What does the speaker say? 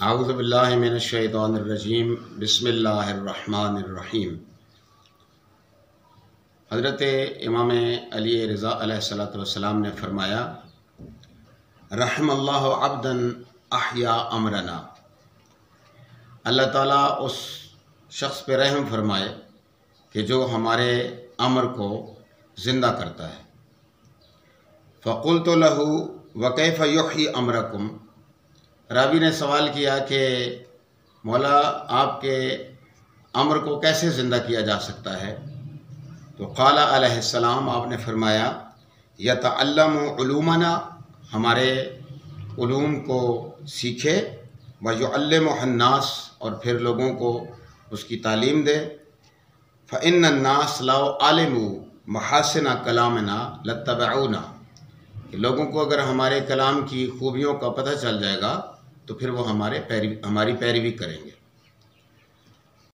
आउज़बिल्लिनशैतरजीम बसमीम हज़रत इमाम अली रज़ा सलाम ने फरमाया रहम अब्दन अहिया अमरना. अल्लाह ताला उस शख्स पे रहम फरमाए कि जो हमारे अमर को ज़िंदा करता है। फ़कुल तो लहू वक़ैफ़ युही अमरकुम। रावी ने सवाल किया कि, मौला, आपके अमर को कैसे ज़िंदा किया जा सकता है? तो काला अलैहिस्सलाम आपने फरमाया या हमारे ूम को सीखे, व और फिर लोगों को उसकी तालीम दे। फ़िन्नास लाओ आलमू महासना कलामना लतबना कि लोगों को अगर हमारे कलाम की खूबियों का पता चल जाएगा तो फिर वो हमारे पैरवी हमारी पैरवी करेंगे।